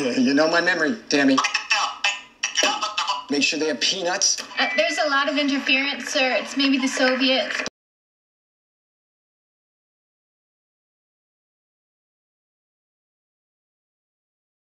Yeah, you know my memory, Tammy. Make sure they have peanuts. Uh, there's a lot of interference, sir. It's maybe the Soviets.